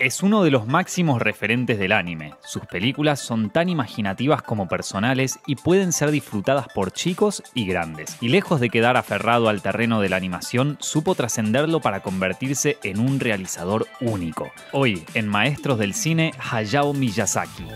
Es uno de los máximos referentes del anime. Sus películas son tan imaginativas como personales y pueden ser disfrutadas por chicos y grandes. Y lejos de quedar aferrado al terreno de la animación, supo trascenderlo para convertirse en un realizador único. Hoy, en Maestros del Cine, Hayao Miyazaki.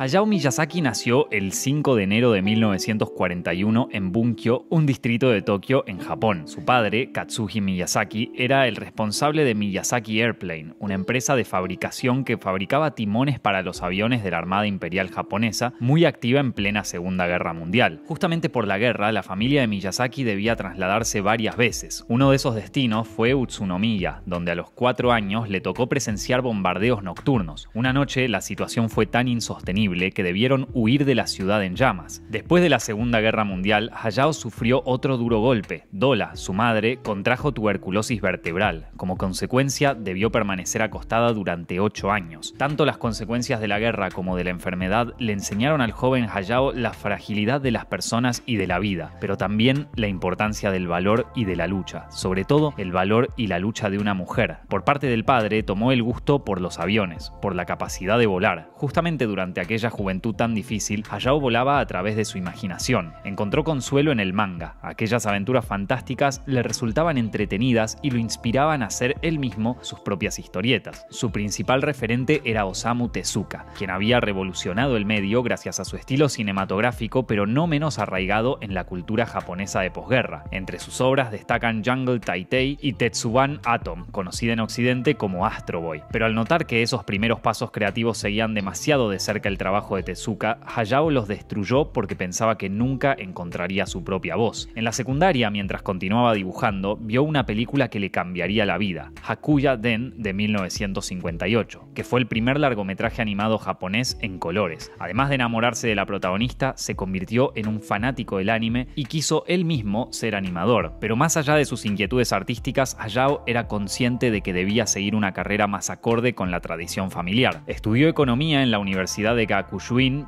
Hayao Miyazaki nació el 5 de enero de 1941 en Bunkyo, un distrito de Tokio, en Japón. Su padre, Katsuhi Miyazaki, era el responsable de Miyazaki Airplane, una empresa de fabricación que fabricaba timones para los aviones de la Armada Imperial japonesa, muy activa en plena Segunda Guerra Mundial. Justamente por la guerra, la familia de Miyazaki debía trasladarse varias veces. Uno de esos destinos fue Utsunomiya, donde a los cuatro años le tocó presenciar bombardeos nocturnos. Una noche la situación fue tan insostenible que debieron huir de la ciudad en llamas. Después de la Segunda Guerra Mundial, Hayao sufrió otro duro golpe. Dola, su madre, contrajo tuberculosis vertebral. Como consecuencia, debió permanecer acostada durante ocho años. Tanto las consecuencias de la guerra como de la enfermedad le enseñaron al joven Hayao la fragilidad de las personas y de la vida, pero también la importancia del valor y de la lucha, sobre todo el valor y la lucha de una mujer. Por parte del padre, tomó el gusto por los aviones, por la capacidad de volar. Justamente durante aquel juventud tan difícil, Hayao volaba a través de su imaginación. Encontró consuelo en el manga. Aquellas aventuras fantásticas le resultaban entretenidas y lo inspiraban a hacer él mismo sus propias historietas. Su principal referente era Osamu Tezuka, quien había revolucionado el medio gracias a su estilo cinematográfico, pero no menos arraigado en la cultura japonesa de posguerra. Entre sus obras destacan Jungle Taitei y Tetsuban Atom, conocida en Occidente como Astro Boy. Pero al notar que esos primeros pasos creativos seguían demasiado de cerca el trabajo trabajo de Tezuka, Hayao los destruyó porque pensaba que nunca encontraría su propia voz. En la secundaria, mientras continuaba dibujando, vio una película que le cambiaría la vida, Hakuya Den de 1958, que fue el primer largometraje animado japonés en colores. Además de enamorarse de la protagonista, se convirtió en un fanático del anime y quiso él mismo ser animador. Pero más allá de sus inquietudes artísticas, Hayao era consciente de que debía seguir una carrera más acorde con la tradición familiar. Estudió economía en la Universidad de a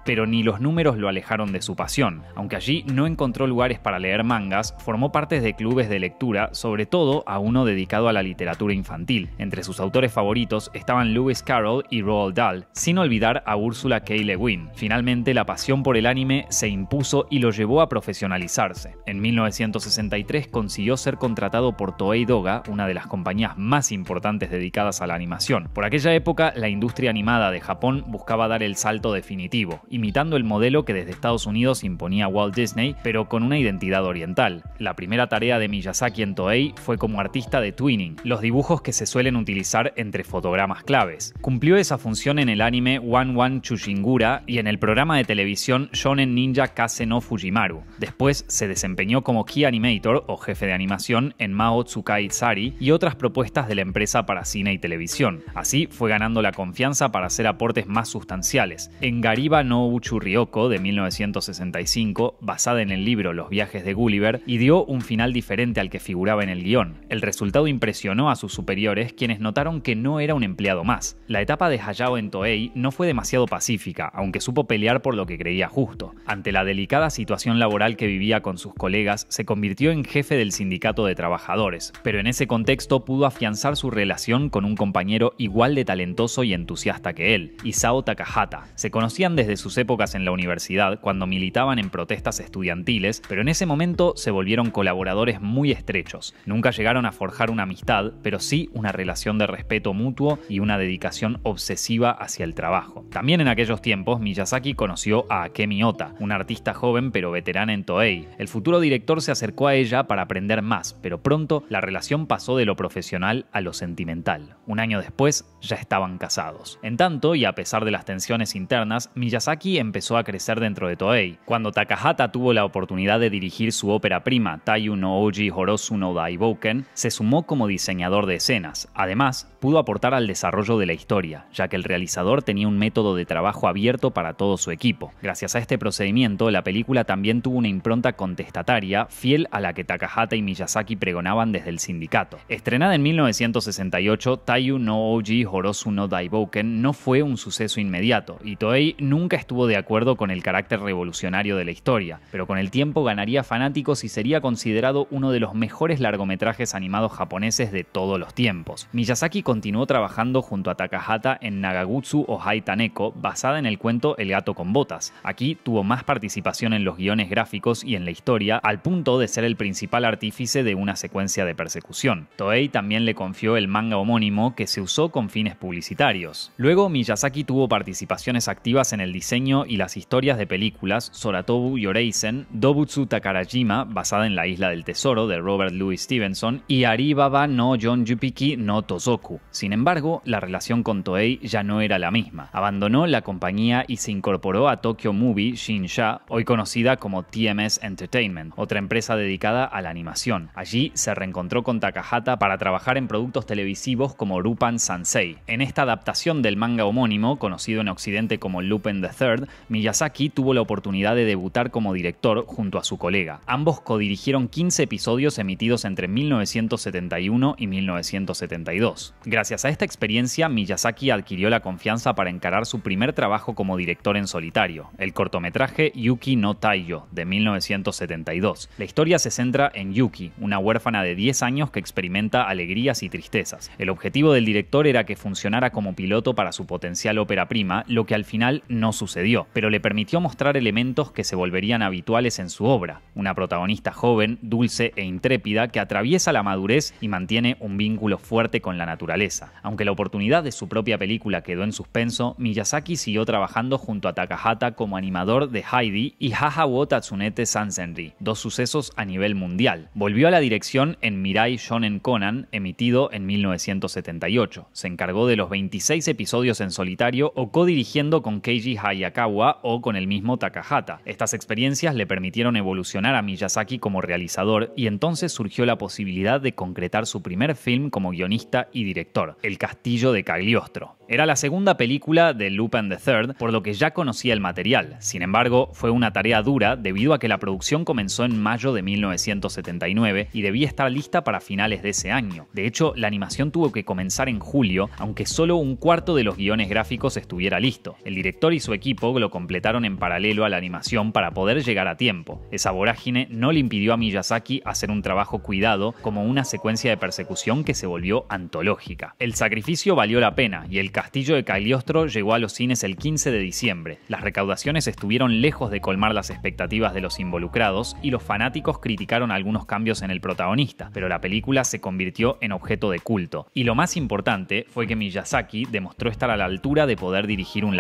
pero ni los números lo alejaron de su pasión. Aunque allí no encontró lugares para leer mangas, formó parte de clubes de lectura, sobre todo a uno dedicado a la literatura infantil. Entre sus autores favoritos estaban Lewis Carroll y Roald Dahl, sin olvidar a Ursula K. Le Guin. Finalmente, la pasión por el anime se impuso y lo llevó a profesionalizarse. En 1963 consiguió ser contratado por Toei Doga, una de las compañías más importantes dedicadas a la animación. Por aquella época, la industria animada de Japón buscaba dar el salto de definitivo, imitando el modelo que desde Estados Unidos imponía Walt Disney, pero con una identidad oriental. La primera tarea de Miyazaki en Toei fue como artista de twinning, los dibujos que se suelen utilizar entre fotogramas claves. Cumplió esa función en el anime One One Chushingura y en el programa de televisión Shonen Ninja Kase no Fujimaru. Después se desempeñó como Key Animator o jefe de animación en Mao Tsukai Sari y otras propuestas de la empresa para cine y televisión. Así fue ganando la confianza para hacer aportes más sustanciales en Gariba no Uchu Ryoko de 1965, basada en el libro Los viajes de Gulliver, y dio un final diferente al que figuraba en el guion. El resultado impresionó a sus superiores, quienes notaron que no era un empleado más. La etapa de Hayao en Toei no fue demasiado pacífica, aunque supo pelear por lo que creía justo. Ante la delicada situación laboral que vivía con sus colegas, se convirtió en jefe del sindicato de trabajadores, pero en ese contexto pudo afianzar su relación con un compañero igual de talentoso y entusiasta que él, Isao Takahata. Conocían desde sus épocas en la universidad, cuando militaban en protestas estudiantiles, pero en ese momento se volvieron colaboradores muy estrechos. Nunca llegaron a forjar una amistad, pero sí una relación de respeto mutuo y una dedicación obsesiva hacia el trabajo. También en aquellos tiempos, Miyazaki conoció a Akemi Ota, una artista joven pero veterana en Toei. El futuro director se acercó a ella para aprender más, pero pronto la relación pasó de lo profesional a lo sentimental. Un año después ya estaban casados. En tanto, y a pesar de las tensiones internas, Miyazaki empezó a crecer dentro de Toei. Cuando Takahata tuvo la oportunidad de dirigir su ópera prima, Taiyu no Oji Horosu no Daibouken, se sumó como diseñador de escenas. Además, pudo aportar al desarrollo de la historia, ya que el realizador tenía un método de trabajo abierto para todo su equipo. Gracias a este procedimiento, la película también tuvo una impronta contestataria, fiel a la que Takahata y Miyazaki pregonaban desde el sindicato. Estrenada en 1968, Taiyu no Oji Horosu no Daibouken no fue un suceso inmediato, y Toei Toei nunca estuvo de acuerdo con el carácter revolucionario de la historia, pero con el tiempo ganaría fanáticos y sería considerado uno de los mejores largometrajes animados japoneses de todos los tiempos. Miyazaki continuó trabajando junto a Takahata en Nagagutsu o Haitaneko, basada en el cuento El gato con botas. Aquí tuvo más participación en los guiones gráficos y en la historia, al punto de ser el principal artífice de una secuencia de persecución. Toei también le confió el manga homónimo que se usó con fines publicitarios. Luego Miyazaki tuvo participaciones activas en el diseño y las historias de películas Soratobu Yoreisen, Dobutsu Takarajima, basada en la Isla del Tesoro de Robert Louis Stevenson, y Aribaba no Yupiki no Tozoku. Sin embargo, la relación con Toei ya no era la misma. Abandonó la compañía y se incorporó a Tokyo Movie Shinsha, hoy conocida como TMS Entertainment, otra empresa dedicada a la animación. Allí se reencontró con Takahata para trabajar en productos televisivos como Rupan Sansei. En esta adaptación del manga homónimo, conocido en Occidente como Lupin the Third, Miyazaki tuvo la oportunidad de debutar como director junto a su colega. Ambos codirigieron 15 episodios emitidos entre 1971 y 1972. Gracias a esta experiencia, Miyazaki adquirió la confianza para encarar su primer trabajo como director en solitario, el cortometraje Yuki no Taiyo, de 1972. La historia se centra en Yuki, una huérfana de 10 años que experimenta alegrías y tristezas. El objetivo del director era que funcionara como piloto para su potencial ópera prima, lo que al final no sucedió, pero le permitió mostrar elementos que se volverían habituales en su obra. Una protagonista joven, dulce e intrépida que atraviesa la madurez y mantiene un vínculo fuerte con la naturaleza. Aunque la oportunidad de su propia película quedó en suspenso, Miyazaki siguió trabajando junto a Takahata como animador de Heidi y Haha wo Tatsunete Sansenri, dos sucesos a nivel mundial. Volvió a la dirección en Mirai Shonen Conan, emitido en 1978. Se encargó de los 26 episodios en solitario o co-dirigiendo con Keiji Hayakawa o con el mismo Takahata. Estas experiencias le permitieron evolucionar a Miyazaki como realizador y entonces surgió la posibilidad de concretar su primer film como guionista y director, El Castillo de Cagliostro. Era la segunda película de Lupin the Third, por lo que ya conocía el material. Sin embargo, fue una tarea dura debido a que la producción comenzó en mayo de 1979 y debía estar lista para finales de ese año. De hecho, la animación tuvo que comenzar en julio, aunque solo un cuarto de los guiones gráficos estuviera listo. El director y su equipo lo completaron en paralelo a la animación para poder llegar a tiempo. Esa vorágine no le impidió a Miyazaki hacer un trabajo cuidado como una secuencia de persecución que se volvió antológica. El sacrificio valió la pena y el Castillo de Cagliostro llegó a los cines el 15 de diciembre. Las recaudaciones estuvieron lejos de colmar las expectativas de los involucrados y los fanáticos criticaron algunos cambios en el protagonista, pero la película se convirtió en objeto de culto. Y lo más importante fue que Miyazaki demostró estar a la altura de poder dirigir un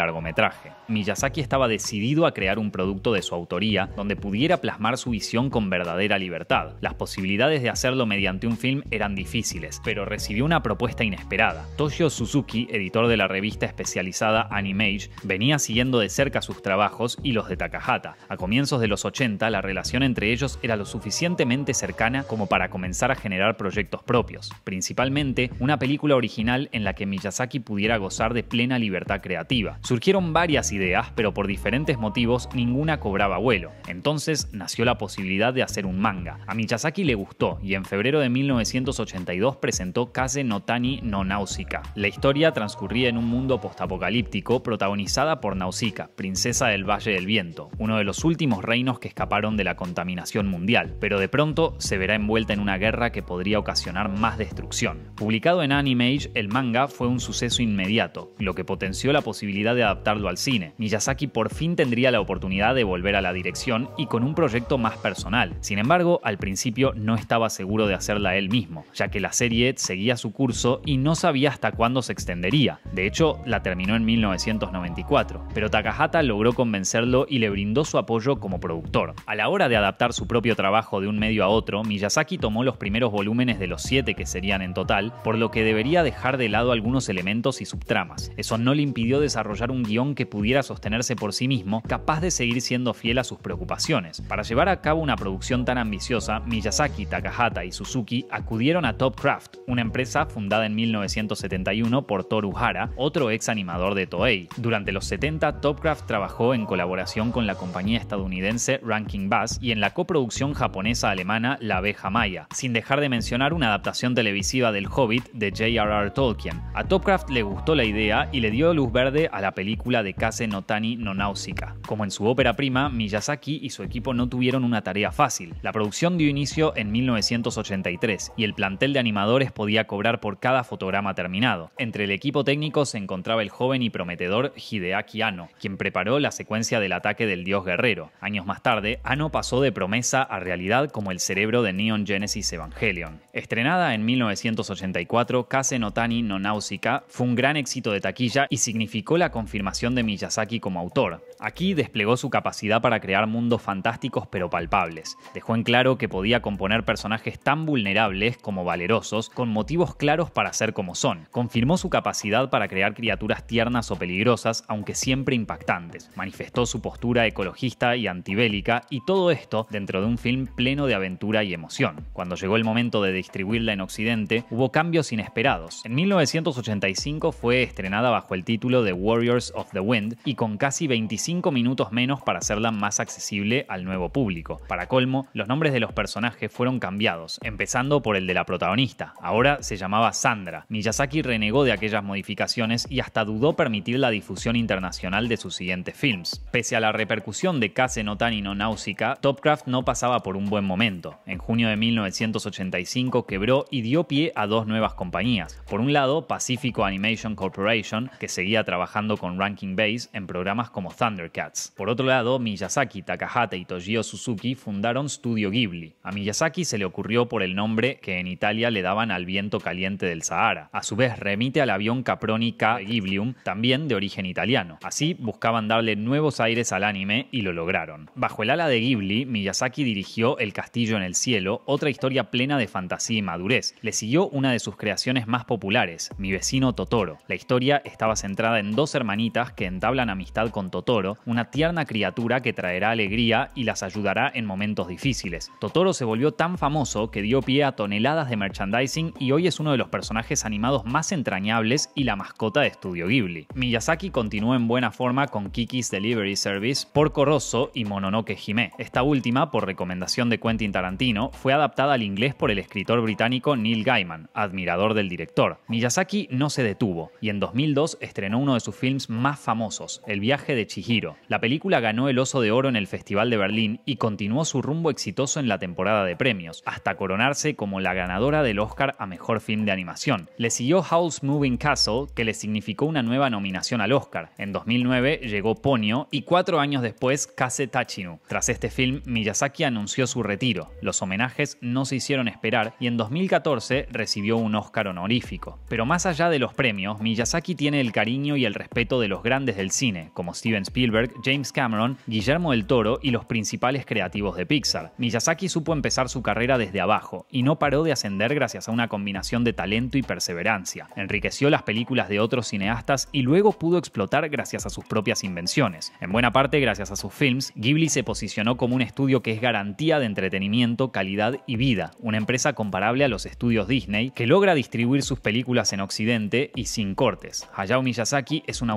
Miyazaki estaba decidido a crear un producto de su autoría donde pudiera plasmar su visión con verdadera libertad. Las posibilidades de hacerlo mediante un film eran difíciles, pero recibió una propuesta inesperada. Toshio Suzuki, editor de la revista especializada Animage, venía siguiendo de cerca sus trabajos y los de Takahata. A comienzos de los 80, la relación entre ellos era lo suficientemente cercana como para comenzar a generar proyectos propios, principalmente una película original en la que Miyazaki pudiera gozar de plena libertad creativa. Surgieron varias ideas, pero por diferentes motivos ninguna cobraba vuelo. Entonces nació la posibilidad de hacer un manga. A Miyazaki le gustó y en febrero de 1982 presentó Kaze no Tani no Nausicaa. La historia transcurría en un mundo postapocalíptico protagonizada por Nausicaa, princesa del Valle del Viento, uno de los últimos reinos que escaparon de la contaminación mundial, pero de pronto se verá envuelta en una guerra que podría ocasionar más destrucción. Publicado en Animage, el manga fue un suceso inmediato, lo que potenció la posibilidad de al cine. Miyazaki por fin tendría la oportunidad de volver a la dirección y con un proyecto más personal. Sin embargo, al principio no estaba seguro de hacerla él mismo, ya que la serie seguía su curso y no sabía hasta cuándo se extendería. De hecho, la terminó en 1994, pero Takahata logró convencerlo y le brindó su apoyo como productor. A la hora de adaptar su propio trabajo de un medio a otro, Miyazaki tomó los primeros volúmenes de los siete que serían en total, por lo que debería dejar de lado algunos elementos y subtramas. Eso no le impidió desarrollar un guion que pudiera sostenerse por sí mismo, capaz de seguir siendo fiel a sus preocupaciones. Para llevar a cabo una producción tan ambiciosa, Miyazaki, Takahata y Suzuki acudieron a Topcraft, una empresa fundada en 1971 por Toru Hara, otro ex animador de Toei. Durante los 70, Topcraft trabajó en colaboración con la compañía estadounidense Ranking Bass y en la coproducción japonesa-alemana La abeja maya, sin dejar de mencionar una adaptación televisiva del Hobbit de J.R.R. Tolkien. A Topcraft le gustó la idea y le dio luz verde a la película de Kase no Tani no Nausicaa. Como en su ópera prima, Miyazaki y su equipo no tuvieron una tarea fácil. La producción dio inicio en 1983 y el plantel de animadores podía cobrar por cada fotograma terminado. Entre el equipo técnico se encontraba el joven y prometedor Hideaki Anno, quien preparó la secuencia del ataque del dios guerrero. Años más tarde, Anno pasó de promesa a realidad como el cerebro de Neon Genesis Evangelion. Estrenada en 1984, Kase no Tani no Nausicaa fue un gran éxito de taquilla y significó la confirmación de Miyazaki como autor. Aquí desplegó su capacidad para crear mundos fantásticos pero palpables. Dejó en claro que podía componer personajes tan vulnerables como valerosos, con motivos claros para ser como son. Confirmó su capacidad para crear criaturas tiernas o peligrosas, aunque siempre impactantes. Manifestó su postura ecologista y antibélica, y todo esto dentro de un film pleno de aventura y emoción. Cuando llegó el momento de distribuirla en Occidente, hubo cambios inesperados. En 1985 fue estrenada bajo el título de Warriors of the Wind y con casi 25 minutos menos para hacerla más accesible al nuevo público. Para colmo, los nombres de los personajes fueron cambiados, empezando por el de la protagonista. Ahora se llamaba Sandra. Miyazaki renegó de aquellas modificaciones y hasta dudó permitir la difusión internacional de sus siguientes films. Pese a la repercusión de Kase no Tani no Nausicaa, Topcraft no pasaba por un buen momento. En junio de 1985 quebró y dio pie a dos nuevas compañías. Por un lado, Pacifico Animation Corporation, que seguía trabajando con Ranking Base en programas como Thundercats. Por otro lado, Miyazaki, Takahata y Toshio Suzuki fundaron Studio Ghibli. A Miyazaki se le ocurrió por el nombre que en Italia le daban al viento caliente del Sahara. A su vez, remite al avión Caproni K Ghiblium, también de origen italiano. Así, buscaban darle nuevos aires al anime y lo lograron. Bajo el ala de Ghibli, Miyazaki dirigió El castillo en el cielo, otra historia plena de fantasía y madurez. Le siguió una de sus creaciones más populares, Mi vecino Totoro. La historia estaba centrada en dos que entablan amistad con Totoro, una tierna criatura que traerá alegría y las ayudará en momentos difíciles. Totoro se volvió tan famoso que dio pie a toneladas de merchandising y hoy es uno de los personajes animados más entrañables y la mascota de Studio Ghibli. Miyazaki continuó en buena forma con Kiki's Delivery Service, Porco Rosso y Mononoke Hime. Esta última, por recomendación de Quentin Tarantino, fue adaptada al inglés por el escritor británico Neil Gaiman, admirador del director. Miyazaki no se detuvo y en 2002 estrenó uno de sus films más famosos, El viaje de Chihiro. La película ganó el Oso de Oro en el Festival de Berlín y continuó su rumbo exitoso en la temporada de premios, hasta coronarse como la ganadora del Oscar a Mejor Film de Animación. Le siguió Howl's Moving Castle, que le significó una nueva nominación al Oscar. En 2009 llegó Ponyo y cuatro años después Kase Tachinu. Tras este film, Miyazaki anunció su retiro. Los homenajes no se hicieron esperar y en 2014 recibió un Oscar honorífico. Pero más allá de los premios, Miyazaki tiene el cariño y el respeto de los grandes del cine, como Steven Spielberg, James Cameron, Guillermo del Toro y los principales creativos de Pixar. Miyazaki supo empezar su carrera desde abajo y no paró de ascender gracias a una combinación de talento y perseverancia. Enriqueció las películas de otros cineastas y luego pudo explotar gracias a sus propias invenciones. En buena parte gracias a sus films, Ghibli se posicionó como un estudio que es garantía de entretenimiento, calidad y vida, una empresa comparable a los estudios Disney que logra distribuir sus películas en Occidente y sin cortes. Hayao Miyazaki es un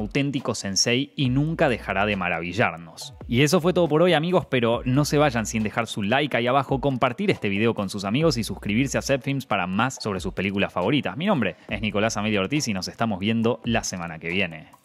sensei y nunca dejará de maravillarnos. Y eso fue todo por hoy amigos, pero no se vayan sin dejar su like ahí abajo, compartir este video con sus amigos y suscribirse a Zepfilms para más sobre sus películas favoritas. Mi nombre es Nicolás Amedio Ortiz y nos estamos viendo la semana que viene.